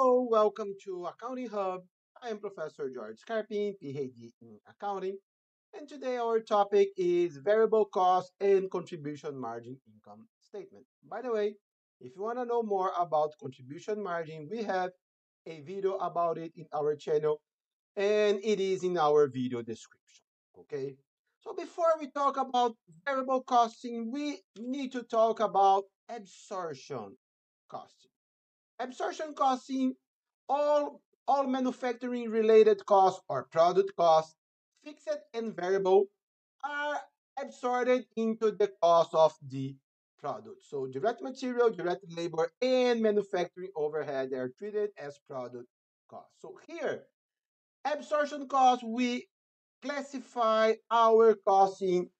Hello, welcome to Accounting Hub. I am Professor George Scarpin, PhD in accounting, and today our topic is variable cost and contribution margin income statement. By the way, if you want to know more about contribution margin, we have a video about it in our channel, and it is in our video description. Okay, so before we talk about variable costing, we need to talk about absorption costing. Absorption costing, all, all manufacturing related costs or product costs, fixed and variable, are absorbed into the cost of the product. So direct material, direct labor, and manufacturing overhead are treated as product costs. So here, absorption costs, we classify our costing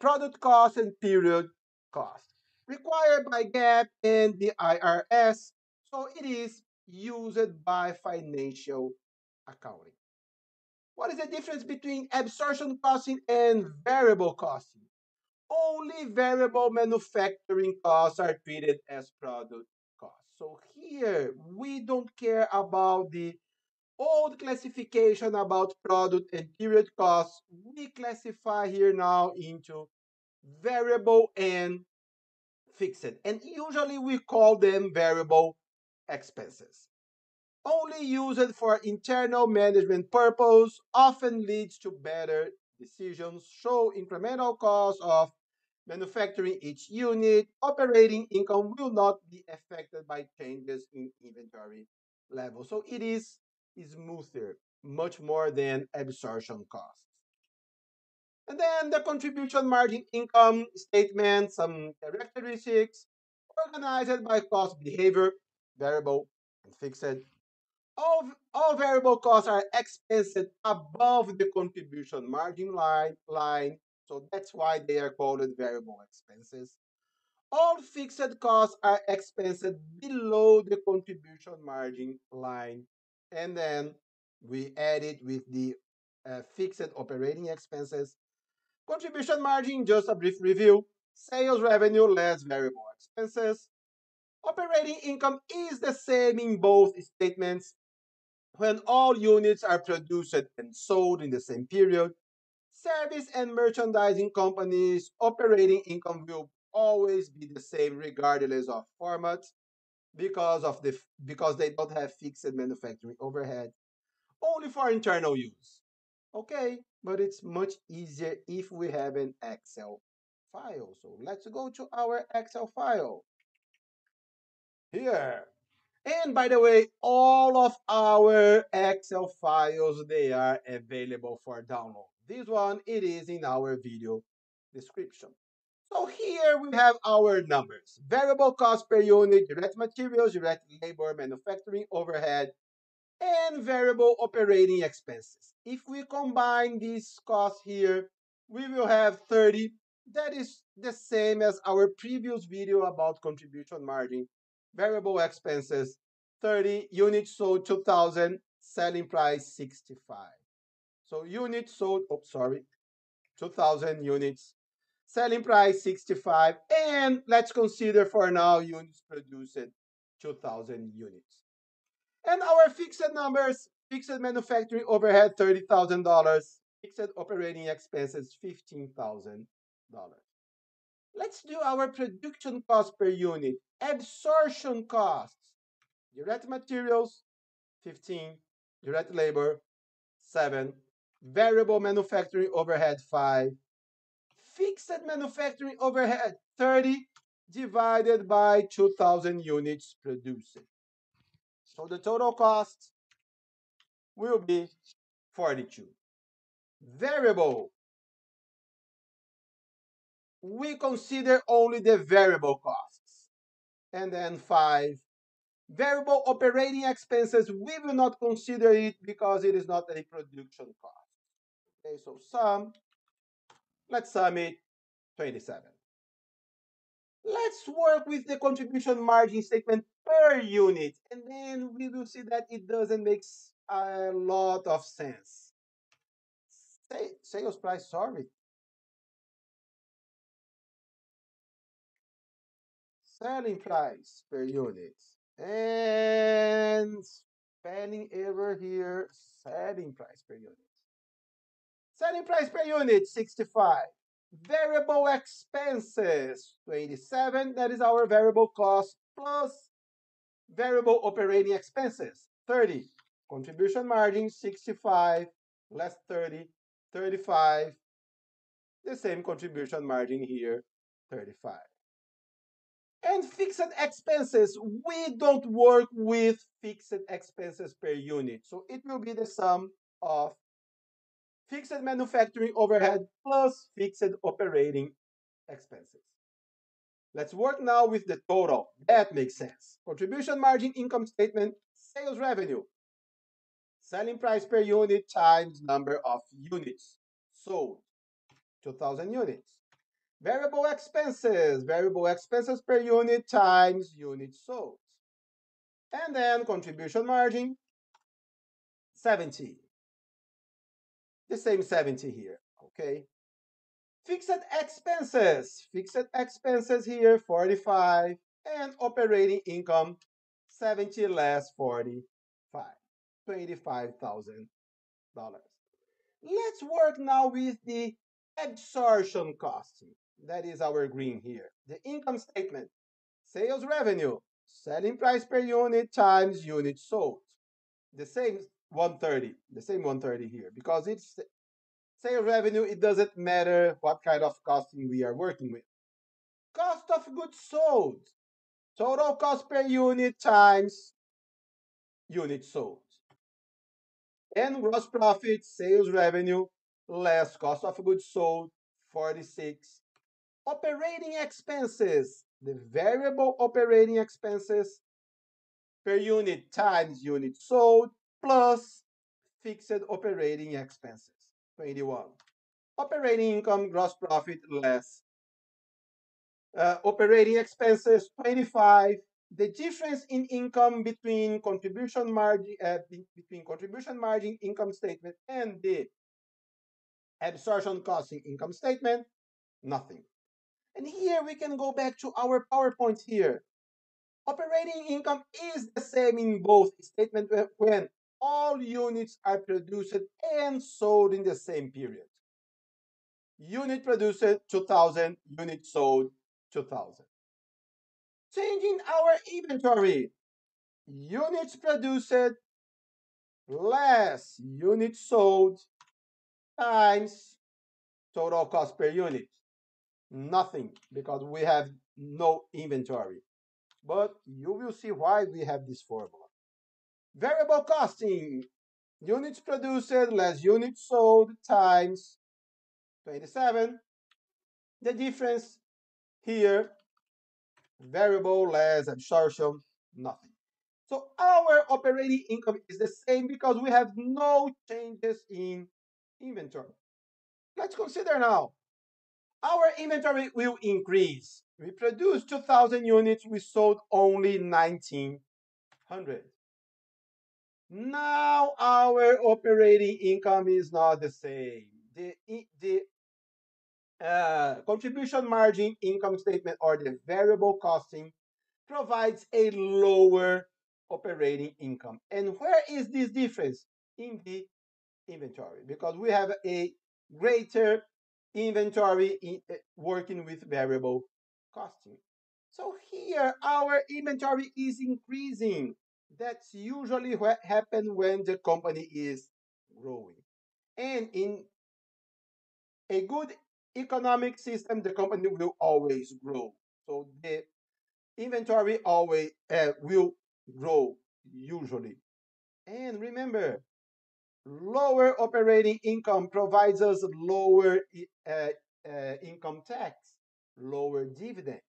product cost and period cost required by GAAP and the IRS so it is used by financial accounting. What is the difference between absorption costing and variable costing? Only variable manufacturing costs are treated as product costs. So here we don't care about the old classification about product and period costs. We classify here now into variable and fixed. And usually we call them variable expenses. Only used for internal management purpose often leads to better decisions, show incremental cost of manufacturing each unit, operating income will not be affected by changes in inventory level. So it is smoother, much more than absorption costs. And then the contribution margin income statement, some characteristics, organized by cost behavior, variable and fixed. All, all variable costs are expensed above the contribution margin line, line, so that's why they are called variable expenses. All fixed costs are expensed below the contribution margin line, and then we add it with the uh, fixed operating expenses. Contribution margin, just a brief review. Sales revenue less variable expenses. Operating income is the same in both statements. When all units are produced and sold in the same period. Service and merchandising companies' operating income will always be the same regardless of format because of the because they don't have fixed manufacturing overhead. Only for internal use. Okay but it's much easier if we have an excel file. So let's go to our excel file here. And by the way, all of our Excel files, they are available for download. This one, it is in our video description. So here we have our numbers. Variable cost per unit, direct materials, direct labor, manufacturing overhead, and variable operating expenses. If we combine these costs here, we will have 30. That is the same as our previous video about contribution margin variable expenses 30 units sold 2000 selling price 65 so units sold oh sorry 2000 units selling price 65 and let's consider for now units produced 2000 units. And our fixed numbers fixed manufacturing overhead $30000 fixed operating expenses $15000 Let's do our production cost per unit. Absorption costs. Direct materials, 15. Direct labor, 7. Variable manufacturing overhead, 5. Fixed manufacturing overhead, 30 divided by 2,000 units produced. So the total cost will be 42. Variable we consider only the variable costs. And then five, variable operating expenses, we will not consider it because it is not a production cost. Okay, so sum, let's sum it 27. Let's work with the contribution margin statement per unit, and then we will see that it doesn't make a lot of sense. Sales price, sorry, selling price per unit. And spelling error here, selling price per unit. Selling price per unit, 65. Variable expenses, 27. That is our variable cost plus variable operating expenses, 30. Contribution margin, 65 less 30, 35. The same contribution margin here, 35. And fixed expenses, we don't work with fixed expenses per unit. So it will be the sum of fixed manufacturing overhead plus fixed operating expenses. Let's work now with the total. That makes sense. Contribution margin income statement, sales revenue. Selling price per unit times number of units sold. 2,000 units. Variable expenses, variable expenses per unit times units sold. And then contribution margin, 70. The same 70 here, okay? Fixed expenses, fixed expenses here, 45. And operating income, 70 less 45, $25,000. Let's work now with the absorption cost. That is our green here. The income statement, sales revenue, selling price per unit times units sold. The same 130, the same 130 here because it's sales revenue, it doesn't matter what kind of costing we are working with. Cost of goods sold, total cost per unit times units sold. And gross profit, sales revenue, less cost of goods sold, 46. Operating expenses, the variable operating expenses per unit times unit sold plus fixed operating expenses, 21. Operating income, gross profit less uh, operating expenses, 25. The difference in income between contribution margin uh, between contribution margin income statement and the absorption costing income statement, nothing. And here we can go back to our PowerPoint here. Operating income is the same in both statements when all units are produced and sold in the same period. Unit produced 2000, unit sold 2000. Changing our inventory. Units produced less units sold times total cost per unit. Nothing, because we have no inventory. But you will see why we have this formula. Variable costing, units produced less units sold times 27. The difference here, variable less absorption, nothing. So our operating income is the same because we have no changes in inventory. Let's consider now. Our inventory will increase. We produced 2,000 units, we sold only 1,900. Now our operating income is not the same. The, the uh, contribution margin income statement or the variable costing provides a lower operating income. And where is this difference? In the inventory because we have a greater inventory in, uh, working with variable costing. So here our inventory is increasing. That's usually what happens when the company is growing. And in a good economic system, the company will always grow. So the inventory always uh, will grow usually. And remember, lower operating income provides us lower uh, uh, income tax, lower dividends.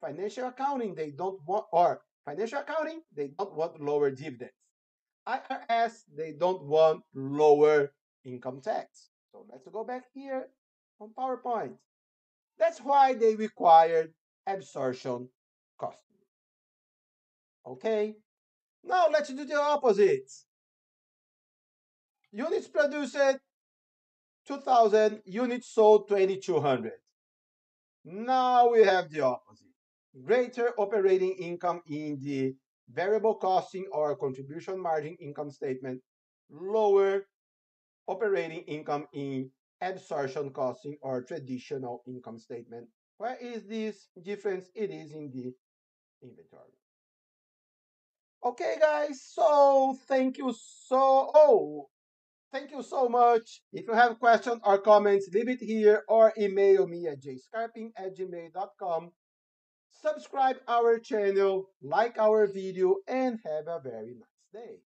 Financial accounting, they don't want, or financial accounting, they don't want lower dividends. IRS, they don't want lower income tax. So let's go back here on PowerPoint. That's why they required absorption costing. Okay, now let's do the opposite. Units produced 2,000, units sold 2,200. Now we have the opposite. Greater operating income in the variable costing or contribution margin income statement, lower operating income in absorption costing or traditional income statement. Where is this difference? It is in the inventory. Okay, guys, so thank you so, oh, thank you so much. If you have questions or comments, leave it here or email me at jscarpin at gmail.com. Subscribe our channel, like our video, and have a very nice day.